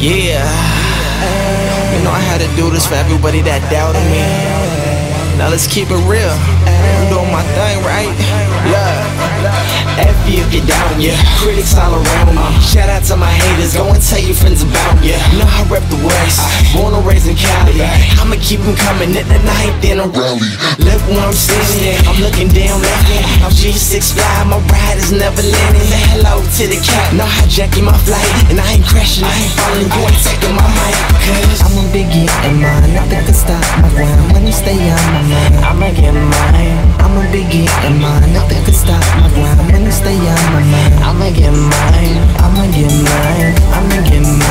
Yeah. You know I had to do this for everybody that doubted me. Now let's keep it real. I'm doing my thing, right? F you if you're down, yeah. Critics all around me. Shout out to my haters. Go and tell your friends about me. Know I rep the West. Born and raised in Cali. I'ma keep them coming at the night, then I'm rally. Look where I'm standing. I'm looking down laughing. I'm G6 fly. My ride is never landing. Say hello to the cat. No hijacking my flight. And I ain't crashing. I ain't falling. You ain't taking my mic. Cause I'm a biggie in mine, nothing can stop my grind. Money stay on my mind, I'ma get mine. I'm a biggie in mine, nothing can stop my grind. Money stay on my mind, I'ma get mine. I'ma get mine, I'ma get mine.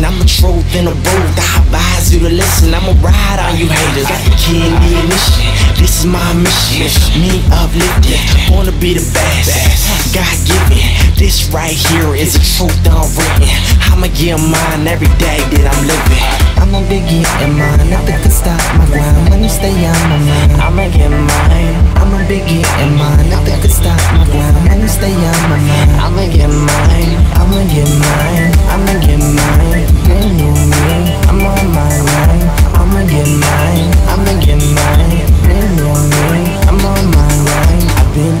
I'm a truth in a booth. I advise you to listen. I'ma ride on you haters. Got the key in the ignition. This is my mission. Me uplifted. Wanna be the best. God given. This right here is the truth unwritten. I'ma get mine every day that I'm living. I'm a biggie in mine, nothing can stop my grind. Money stay on my mind, I'ma get mine. I'm a biggie in mine, nothing can stop my grind. Money stay on my mind, I'ma get mine. I'ma get mine,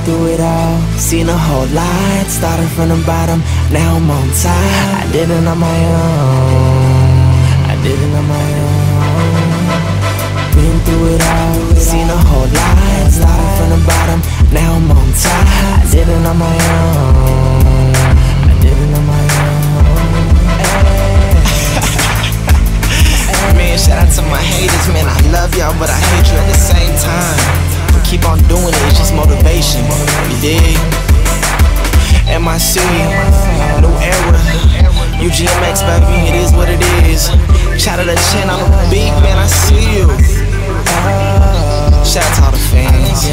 through it all, seen a whole lot. Started from the bottom, now I'm on top. I did it on my own. I did it on my own. Been through it all, seen a whole lot. Started from the bottom, now I'm on top. I did it on my own. I did it on my own. Man, shout out to my haters, man. I love y'all, but I hate you at the same time. Keep on doing it, it's just motivation. You dig? MIC, new era. UGMX, baby, it is what it is. Shout out to Chin on the beat, man. I see you. Shout out to all the fans.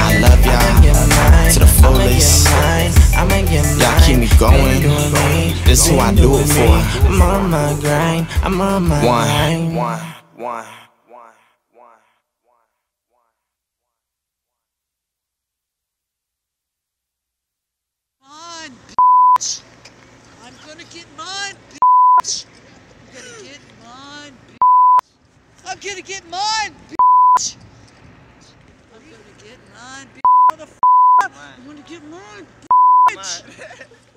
I love y'all to the fullest. Y'all keep me going. This is who I do it for. I'm on my grind, I'm on my One, grind. one, one. on, bitch. I'm gonna get mine, bitch. I'm gonna get mine, bitch. I'm gonna get mine, bitch. I'm gonna get mine, bitch. Motherfucker. I'm gonna get mine, bitch.